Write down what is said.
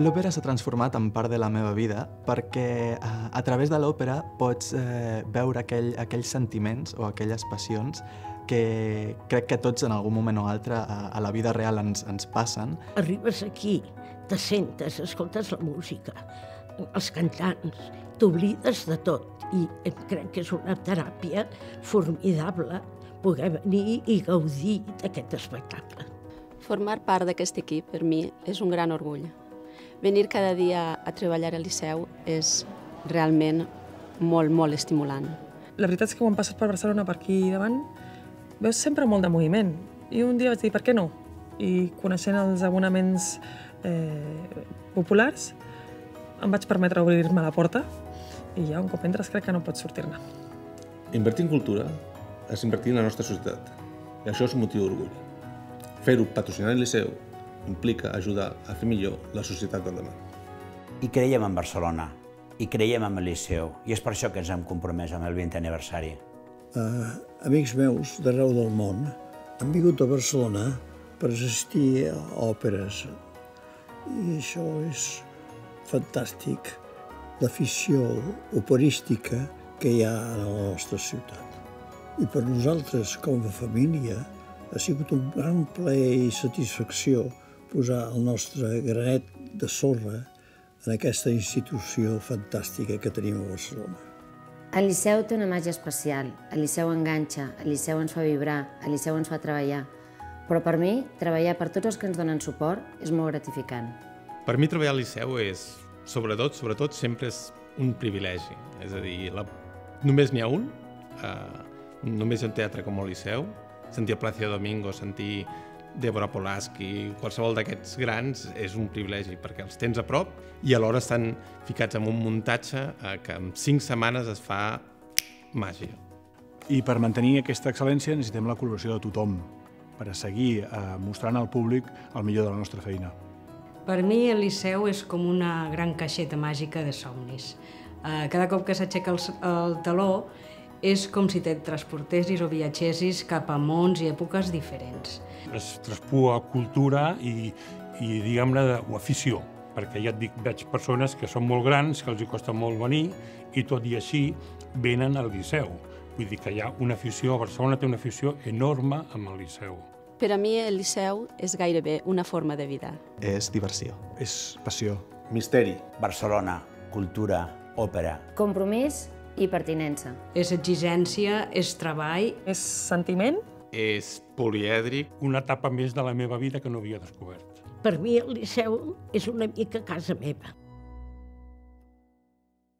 L'òpera s'ha transformat en part de la meva vida perquè a, a través de l'òpera pots eh, veure aquell, aquells sentiments o aquelles passions que crec que tots en algun moment o altre a, a la vida real ens, ens passen. Arribes aquí, te sentes, escoltes la música, els cantants, t'oblides de tot i crec que és una teràpia formidable poder venir i gaudir d'aquest espectacle. Formar part d'aquest equip per mi és un gran orgull. Venir cada dia a treballar al Liceu és realment molt, molt estimulant. La veritat és que quan passes per Barcelona per aquí davant veus sempre molt de moviment. I un dia vaig dir, per què no? I coneixent els abonaments eh, populars em vaig permetre obrir-me la porta i ja un cop entres crec que no pots sortir-ne. Invertir en cultura és invertir en la nostra societat. I això és un motiu d'orgull. Fer-ho patrocinant el Liceu implica ajudar a fer millor la societat del demà. I creiem en Barcelona, i creiem en el Liceu, i és per això que ens hem compromès amb el 20 aniversari. Uh, amics meus d'arreu del món han vingut a Barcelona per assistir a òperes i això és fantàstic, l'afició operística que hi ha a la nostra ciutat. I per nosaltres, com a família, ha sigut un gran plaer i satisfacció posar el nostre granet de sorra en aquesta institució fantàstica que tenim a Barcelona. El Liceu té una màgia especial, el Liceu enganxa, el Liceu ens fa vibrar, el Liceu ens fa treballar. Però per mi, treballar per tots els que ens donen suport és molt gratificant. Per mi treballar al Liceu és, sobretot, sobretot, sempre és un privilegi. És a dir, la... només n'hi ha un, eh, només hi ha un teatre com el Liceu, sentir el Plácido Domingo, sentir Débora Polaski, qualsevol d'aquests grans és un privilegi perquè els tens a prop i alhora estan ficats en un muntatge eh, que en cinc setmanes es fa màgia. I per mantenir aquesta excel·lència necessitem la col·laboració de tothom per a seguir eh, mostrant al públic el millor de la nostra feina. Per mi el Liceu és com una gran caixeta màgica de somnis. Eh, cada cop que s'aixeca el, el taló és com si te transportessis o viatgessis cap a mons i èpoques diferents. Es traspua cultura i, i diguem-ne, o afició, perquè ja et dic, veig persones que són molt grans, que els hi costa molt venir, i tot i així venen al Liceu. Vull dir que hi ha una afició, Barcelona té una afició enorme amb el Liceu. Per a mi el Liceu és gairebé una forma de vida. És diversió. És passió. Misteri. Barcelona, cultura, òpera. Compromís i pertinença. És exigència, és treball. És sentiment. És polièdric. Una etapa més de la meva vida que no havia descobert. Per mi el Liceu és una mica casa meva.